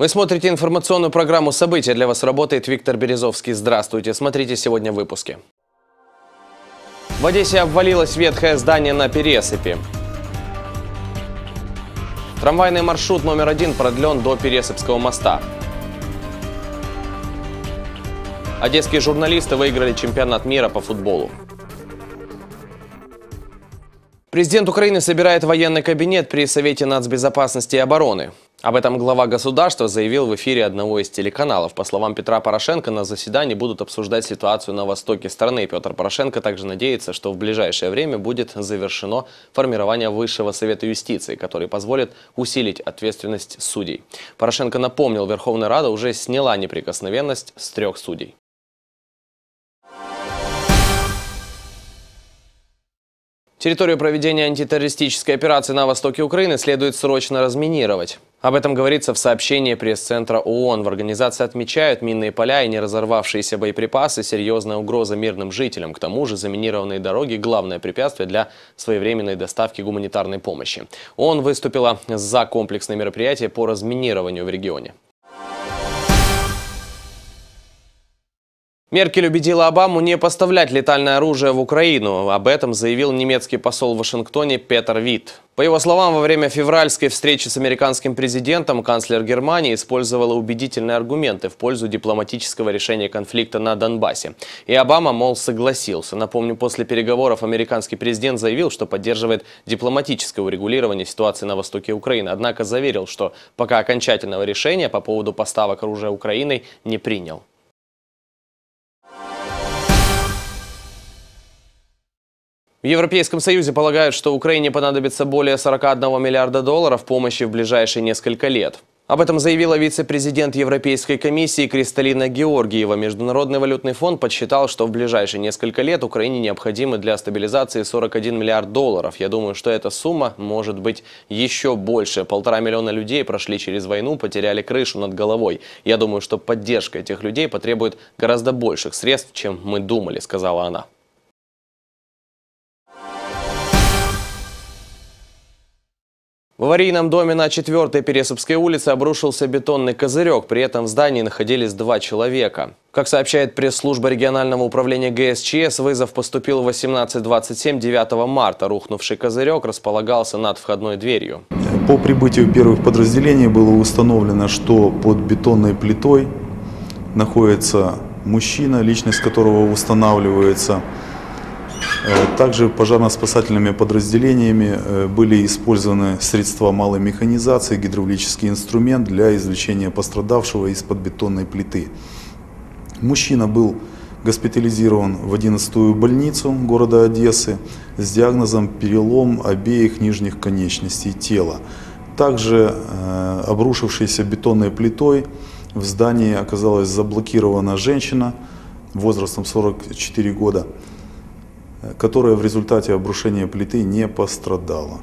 Вы смотрите информационную программу «События». Для вас работает Виктор Березовский. Здравствуйте. Смотрите сегодня в выпуске. В Одессе обвалилось ветхое здание на Пересыпи. Трамвайный маршрут номер один продлен до Пересыпского моста. Одесские журналисты выиграли чемпионат мира по футболу. Президент Украины собирает военный кабинет при Совете нацбезопасности и обороны. Об этом глава государства заявил в эфире одного из телеканалов. По словам Петра Порошенко, на заседании будут обсуждать ситуацию на востоке страны. Петр Порошенко также надеется, что в ближайшее время будет завершено формирование Высшего Совета юстиции, который позволит усилить ответственность судей. Порошенко напомнил, Верховная Рада уже сняла неприкосновенность с трех судей. Территорию проведения антитеррористической операции на востоке Украины следует срочно разминировать. Об этом говорится в сообщении пресс-центра ООН. В организации отмечают минные поля и не разорвавшиеся боеприпасы – серьезная угроза мирным жителям. К тому же заминированные дороги – главное препятствие для своевременной доставки гуманитарной помощи. ООН выступила за комплексные мероприятия по разминированию в регионе. Меркель убедила Обаму не поставлять летальное оружие в Украину. Об этом заявил немецкий посол в Вашингтоне Петер Вит. По его словам, во время февральской встречи с американским президентом канцлер Германии использовала убедительные аргументы в пользу дипломатического решения конфликта на Донбассе. И Обама, мол, согласился. Напомню, после переговоров американский президент заявил, что поддерживает дипломатическое урегулирование ситуации на востоке Украины. Однако заверил, что пока окончательного решения по поводу поставок оружия Украиной не принял. В Европейском Союзе полагают, что Украине понадобится более 41 миллиарда долларов помощи в ближайшие несколько лет. Об этом заявила вице-президент Европейской комиссии Кристалина Георгиева. Международный валютный фонд подсчитал, что в ближайшие несколько лет Украине необходимы для стабилизации 41 миллиард долларов. Я думаю, что эта сумма может быть еще больше. Полтора миллиона людей прошли через войну, потеряли крышу над головой. Я думаю, что поддержка этих людей потребует гораздо больших средств, чем мы думали, сказала она. В аварийном доме на 4-й Пересыпской улице обрушился бетонный козырек. При этом в здании находились два человека. Как сообщает пресс-служба регионального управления ГСЧС, вызов поступил в 18.27 9 марта. Рухнувший козырек располагался над входной дверью. По прибытию первых подразделений было установлено, что под бетонной плитой находится мужчина, личность которого устанавливается – также пожарно-спасательными подразделениями э, были использованы средства малой механизации, гидравлический инструмент для извлечения пострадавшего из-под бетонной плиты. Мужчина был госпитализирован в 11-ю больницу города Одессы с диагнозом перелом обеих нижних конечностей тела. Также э, обрушившейся бетонной плитой в здании оказалась заблокирована женщина возрастом 44 года которая в результате обрушения плиты не пострадала.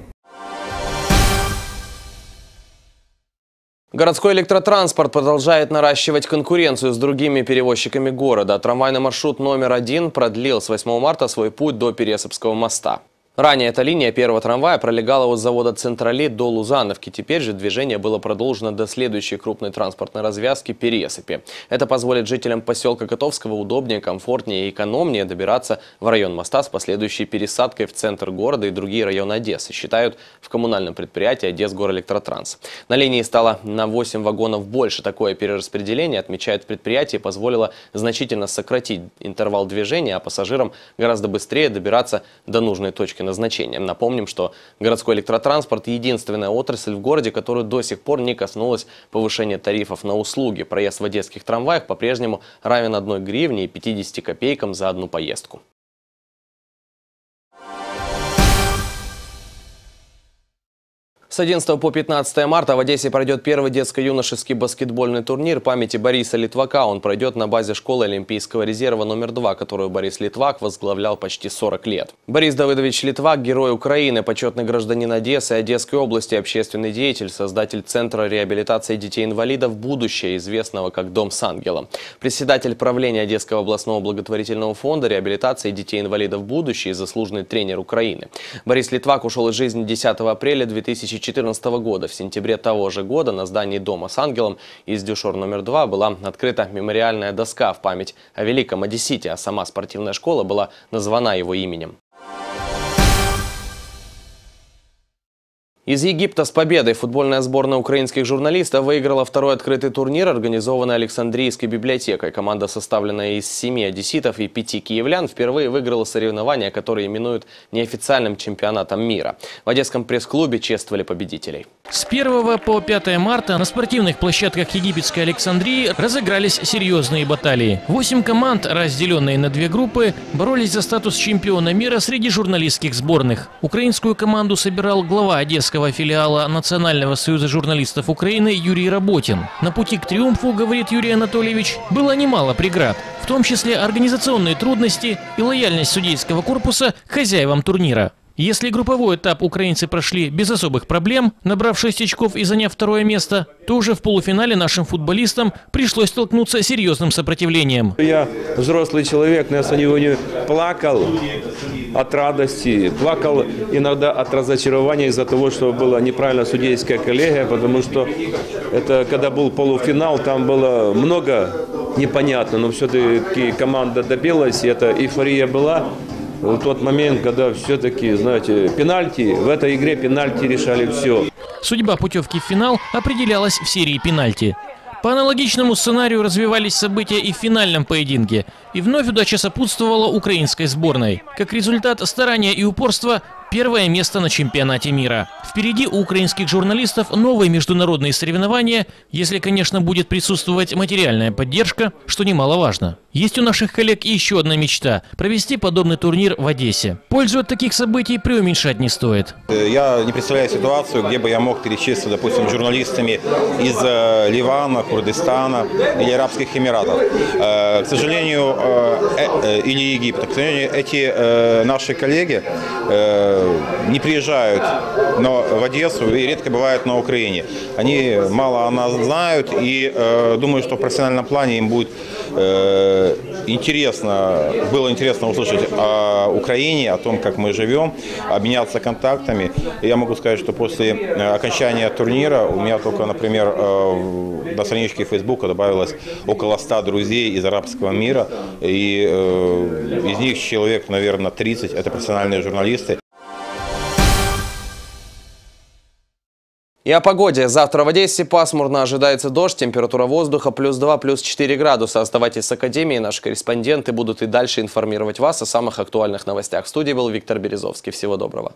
Городской электротранспорт продолжает наращивать конкуренцию с другими перевозчиками города. Трамвайный маршрут номер один продлил с 8 марта свой путь до Пересыпского моста. Ранее эта линия первого трамвая пролегала от завода «Централит» до Лузановки. Теперь же движение было продолжено до следующей крупной транспортной развязки Пересыпи. Это позволит жителям поселка Котовского удобнее, комфортнее и экономнее добираться в район моста с последующей пересадкой в центр города и другие районы Одессы, считают в коммунальном предприятии «Одессгорэлектротранс». На линии стало на 8 вагонов больше. Такое перераспределение, отмечает предприятие, позволило значительно сократить интервал движения, а пассажирам гораздо быстрее добираться до нужной точки назначения. Напомним, что городской электротранспорт – единственная отрасль в городе, которую до сих пор не коснулась повышения тарифов на услуги. Проезд в одесских трамваях по-прежнему равен 1 гривне и 50 копейкам за одну поездку. С 11 по 15 марта в Одессе пройдет первый детско-юношеский баскетбольный турнир памяти Бориса Литвака. Он пройдет на базе школы Олимпийского резерва номер 2, которую Борис Литвак возглавлял почти 40 лет. Борис Давыдович Литвак – герой Украины, почетный гражданин Одессы и Одесской области, общественный деятель, создатель Центра реабилитации детей-инвалидов «Будущее», известного как «Дом с ангелом». Председатель правления Одесского областного благотворительного фонда реабилитации детей-инвалидов «Будущее» и заслуженный тренер Украины. Борис Литвак ушел из жизни 10 апреля 2004 2014 года. В сентябре того же года на здании дома с ангелом из дюшор номер два была открыта мемориальная доска в память о великом одессите, а сама спортивная школа была названа его именем. Из Египта с победой футбольная сборная украинских журналистов выиграла второй открытый турнир, организованный Александрийской библиотекой. Команда, составленная из семи одесситов и пяти киевлян, впервые выиграла соревнования, которые именуют неофициальным чемпионатом мира. В Одесском пресс-клубе чествовали победителей. С 1 по 5 марта на спортивных площадках египетской Александрии разыгрались серьезные баталии. Восемь команд, разделенные на две группы, боролись за статус чемпиона мира среди журналистских сборных. Украинскую команду собирал глава Одесского Московского филиала Национального союза журналистов Украины Юрий Работин. На пути к триумфу, говорит Юрий Анатольевич, было немало преград, в том числе организационные трудности и лояльность судейского корпуса хозяевам турнира. Если групповой этап украинцы прошли без особых проблем, набрав 6 очков и заняв второе место, то уже в полуфинале нашим футболистам пришлось столкнуться с серьезным сопротивлением. Я взрослый человек, но я сегодня плакал от радости, плакал иногда от разочарования из-за того, что была неправильно судейская коллегия, потому что это когда был полуфинал, там было много непонятно, но все-таки команда добилась, и эта эйфория была в тот момент, когда все-таки, знаете, пенальти, в этой игре пенальти решали все. Судьба путевки в финал определялась в серии пенальти. По аналогичному сценарию развивались события и в финальном поединке. И вновь удача сопутствовала украинской сборной. Как результат старания и упорства Первое место на чемпионате мира. Впереди у украинских журналистов новые международные соревнования, если, конечно, будет присутствовать материальная поддержка, что немаловажно. Есть у наших коллег еще одна мечта – провести подобный турнир в Одессе. Пользу от таких событий преуменьшать не стоит. Я не представляю ситуацию, где бы я мог перечислить, допустим, журналистами из э, Ливана, Курдистана или Арабских Эмиратов. Э, к сожалению, или Египта. К сожалению, эти наши коллеги не приезжают но в Одессу и редко бывают на Украине. Они мало о нас знают и э, думаю, что в профессиональном плане им будет э, интересно, было интересно услышать о Украине, о том, как мы живем, обменяться контактами. Я могу сказать, что после э, окончания турнира у меня только, например, э, на страничке Фейсбука добавилось около 100 друзей из арабского мира, и э, из них человек, наверное, 30 – это профессиональные журналисты. И о погоде. Завтра в Одессе пасмурно ожидается дождь, температура воздуха плюс 2, плюс 4 градуса. Оставайтесь с Академией, наши корреспонденты будут и дальше информировать вас о самых актуальных новостях. В студии был Виктор Березовский. Всего доброго.